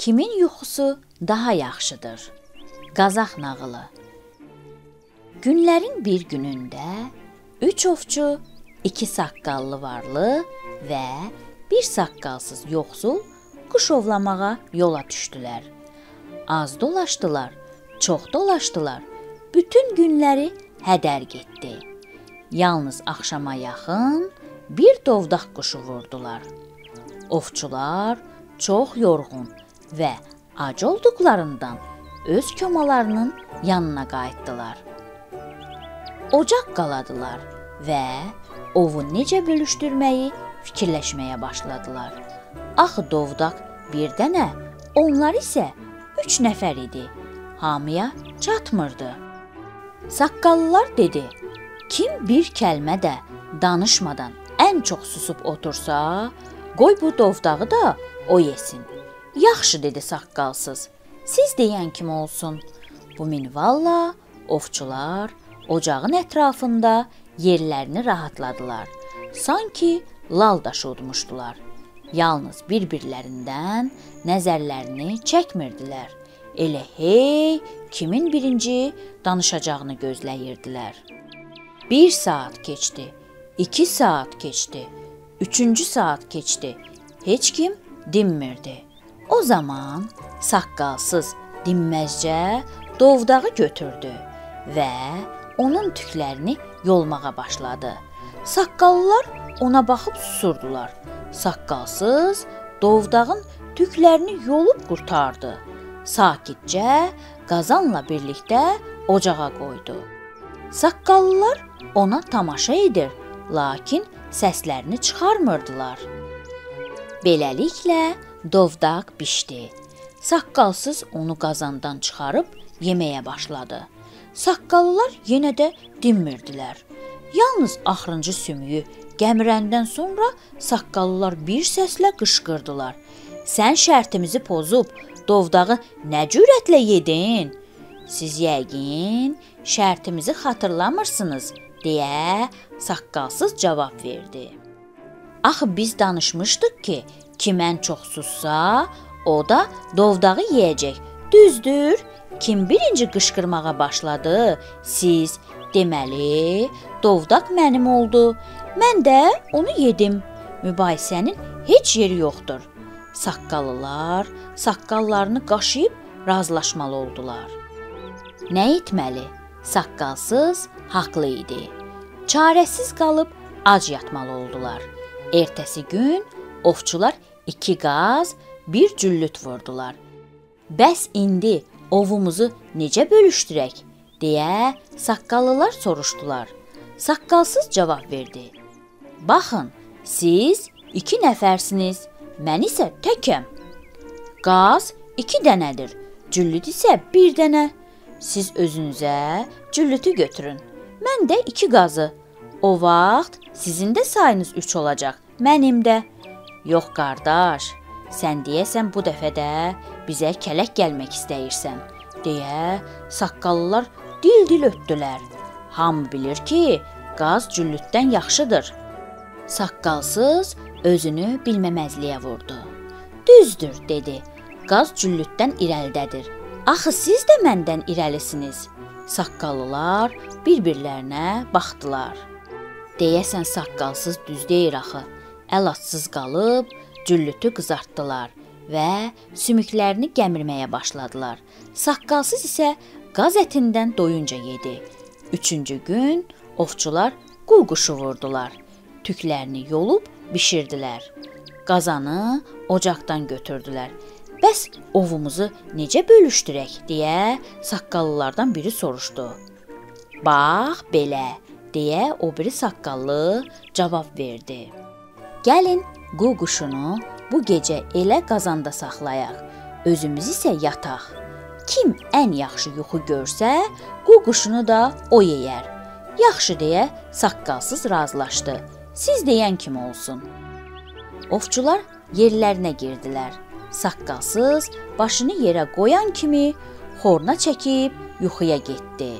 kimin yuxusu daha yaxşıdır? Qazaq nağılı. Günlərin bir günündə 3 ovçu, 2 saqqallı varlı və bir saqqalsız yoxsul quş ovlamağa yola düşdülər. Az dolaşdılar, çox dolaşdılar. Bütün günləri hədər getdi. Yalnız axşama yaxın bir dovdaq quşu vurdular. Ovçular çox yorğun və ac olduqlarından öz komalarının yanına qayıtdılar. Ocaq qaladılar və ovu necə bölüşdürməyi fikirləşməyə başladılar. Axı dovdaq bir dənə, onlar isə 3 nəfər idi. Hamıya çatmırdı. Saqqallılar dedi: "Kim bir kəlmə də danışmadan ən çox susub otursa, qoy bu dovdağı da o yesin." Yaxşı dedi saqqalsız. Siz deyən kimi olsun. Bu minvalla ovçular ocağın ətrafında yerlərini rahatladılar. Sanki lal daşı udmuşdular. Yalnız bir-birlərindən nəzərlərini çəkmirdilər. Elə hey kimin birinci danışacağını gözləyirdilər. 1 saat keçdi. 2 saat keçdi. 3-cü saat keçdi. Heç kim dinmirdi. O zaman saqqalsız dinməzcə dovdağı götürdü və onun tüklərini yolmağa başladı. Saqqallılar ona baxıb susurdular. Saqqalsız dovdağın tüklərini yolub qurtardı. Sakitcə qazanla birlikdə ocağa qoydu. Saqqallılar ona tamaşa edir, lakin səslərini çıxarmırdılar. Beləliklə dovdaq bişdi. Saqqalsız onu qazandan çıxarıb yeməyə başladı. Saqqallılar yenə də dinmirdilər. Yalnız axırıncı sümüyü gəmirəndən sonra saqqallılar bir səslə qışqırdılar. Sən şərtimizi pozub dovdağı nə cürətlə yedin? Siz yəqin şərtimizi xatırlamırsınız, deyə saqqalsız cavab verdi. Axı biz danışmışdıq ki, kim ən çox sussa, o da dovdağı yeyəcək. Düzdür? Kim birinci qışqırmağa başladı? Siz. Deməli, dovdaq mənim oldu. Mən də onu yedim. Mübahisənin heç yeri yoxdur. Saqqallılar saqqallarını qaşıyıb razılaşmalı oldular. Nə etməli? Saqqalsız haqlı idi. Çarəsiz qalıb ac yatmalı oldular. Ertəsi gün ovçular iki qaz, bir cüllüt vurdular. Bəs indi ovumuzu necə bölüşdürək? deyə saqqallılar soruşdular. Saqqalsız cavab verdi. Baxın, siz 2 nəfərsiniz, mən isə təkəm. Qaz 2 dənədir, cüllüt isə 1 dənə. Siz özünüzə cüllütü götürün. Mən də 2 qazı. O vaxt sizin də sayınız 3 olacaq, mənim də. Yox qardaş, sən deyəsən bu dəfə də bizə kələk gəlmək istəyirsən, deyə saqqallılar dil-dil ötdülər. Hamı bilir ki, qaz cüllütdən yaxşıdır. Saqqalsız özünü bilməməzliyə vurdu. Düzdür, dedi. Qaz cüllütdən irəlidədir. Axı siz də məndən irəlisiniz. Saqqallılar bir-birlərinə baxdılar. Deyəsən saqqalsız düz deyir axı. Əlacsız qalıb cüllütü qızartdılar və sümüklərini gəmirməyə başladılar. Saqqalsız isə qaz ətindən doyunca yedi. Üçüncü gün ovçular qu quşu vurdular. Tüklərini yolub bişirdilər. Qazanı ocaqdan götürdülər. Bəs ovumuzu necə bölüşdürək deyə saqqallılardan biri soruşdu. Bax belə deyə o biri saqqallı cavab verdi. Gəlin qu quşunu bu gecə elə qazanda saxlayaq. Özümüz isə yataq. Kim ən yaxşı yuxu görsə, qu quşunu da o yeyər. Yaxşı deyə saqqalsız razılaşdı. Siz deyən kimi olsun. Ovçular yerlərinə girdilər. Saqqalsız başını yerə qoyan kimi xorna çəkib yuxuya getdi.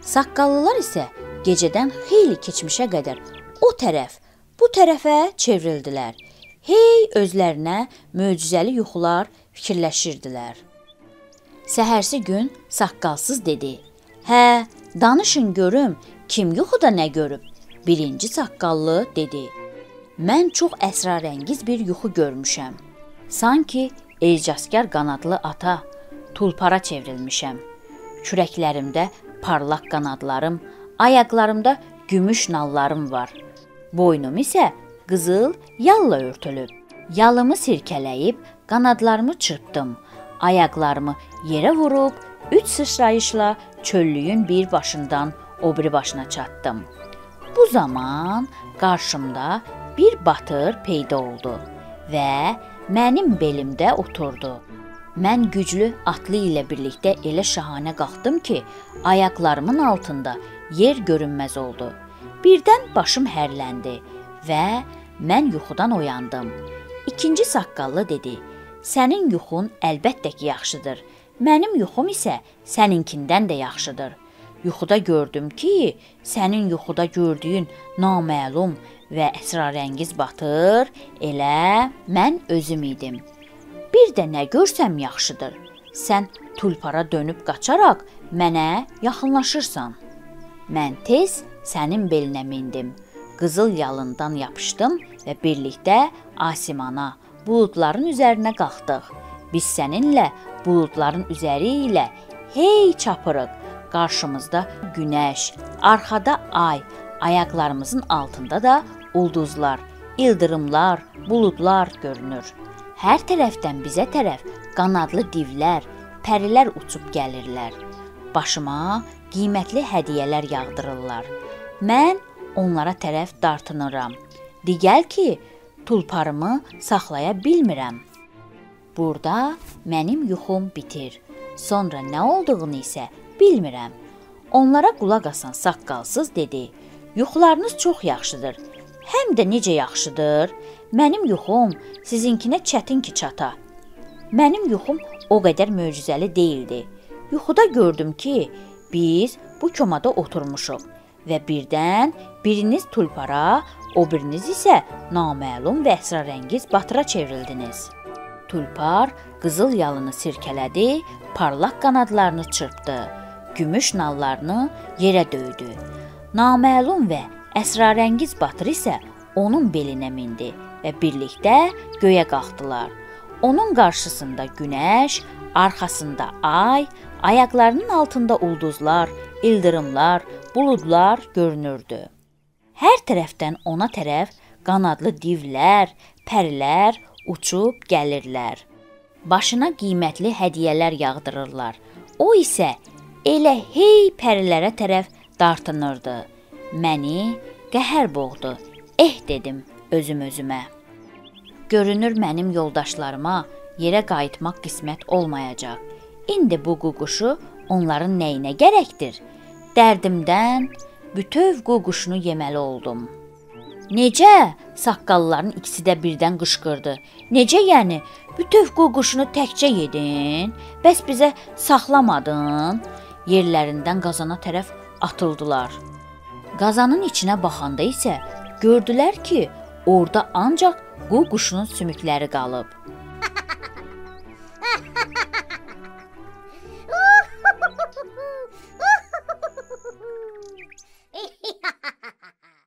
Saqqallılar isə gecədən xeyli keçmişə qədər o tərəf, bu tərəfə çevrildilər. Hey özlərinə möcüzəli yuxular fikirləşirdilər. Səhərsi gün saqqalsız dedi: "Hə, danışın görüm, kim yuxuda nə görüb?" Birinci saqqallı dedi: "Mən çox əsrarəngiz bir yuxu görmüşəm. Sanki ecazkar qanadlı ata tulpara çevrilmişəm. Kürəklərimdə parlaq qanadlarım, ayaqlarımda gümüş nallarım var. Boynum isə qızıl yalla örtülüb. Yalımı sirkələyib qanadlarımı çırpdım. Ayaqlarımı yerə vurub üç sıçrayışla çöllüyün bir başından o biri başına çatdım. Bu zaman qarşımda bir batır peyda oldu və mənim belimdə oturdu. Mən güclü atlı ilə birlikdə elə şahanə qalxdım ki, ayaqlarımın altında yer görünməz oldu. Birdən başım hərləndi və mən yuxudan oyandım. İkinci saqqallı dedi: "Sənin yuxun əlbəttə ki, yaxşıdır. Mənim yuxum isə səninkindən də yaxşıdır. Yuxuda gördüm ki, sənin yuxuda gördüyün naməlum və əsrarəngiz batır, elə mən özüm idim. Bir də nə görsəm yaxşıdır. Sən tulpara dönüb qaçaraq mənə yaxınlaşırsan. Mən tez sənin belinə mindim. Qızıl yalından yapışdım və birlikdə asimana, buludların üzərinə qalxdıq. Biz səninlə buludların üzəri ilə hey çapırıq. Qarşımızda günəş, arxada ay, ayaqlarımızın altında da ulduzlar, ildırımlar, buludlar görünür. Hər tərəfdən bizə tərəf qanadlı divlər, pərilər uçub gəlirlər. Başıma qiymətli hədiyyələr yağdırırlar. Mən onlara tərəf dartınıram. Digəl ki, tulparımı saxlaya bilmirəm. Burada mənim yuxum bitir. Sonra nə olduğunu isə bilmirəm. Onlara qulaq asan saqqalsız dedi: "Yuxularınız çox yaxşıdır. Həm də necə yaxşıdır? Mənim yuxum sizinkinə çətin ki çata. Mənim yuxum o qədər möcüzəli deyildi. Yuxuda gördüm ki, biz bu komada oturmuşuq və birdən biriniz tulpara, o biriniz isə naməlum və əsrarəngiz batıra çevrildiniz. Tulpar qızıl yalını sirkələdi, parlaq qanadlarını çırpdı, gümüş nallarını yerə döydü. Naməlum və əsrarəngiz batır isə onun belinə mindi və birlikdə göyə qalxdılar. Onun qarşısında günəş, arxasında ay, ayaqlarının altında ulduzlar, ildırımlar, buludlar görünürdü. Hər tərəfdən ona tərəf qanadlı divlər, pərilər uçub gəlirlər. Başına qiymətli hədiyyələr yağdırırlar. O isə elə hey pərilərə tərəf dartınırdı. Məni qəhər boğdu. Eh dedim özüm-özümə. Görünür mənim yoldaşlarıma yerə qayıtmaq qismət olmayacaq. İndi bu ququşu onların nəyinə gərəkdir? Dərdimdən bütöv ququşunu yeməli oldum. Necə? Saqqalların ikisi də birdən qışqırdı. Necə yəni? Bütöv ququşunu təkcə yedin? Bəs bizə saxlamadın? Yerlərindən qazana tərəf atıldılar. Qazanın içinə baxanda isə gördülər ki, Orda ancaq qu quşunun sümükləri qalıb.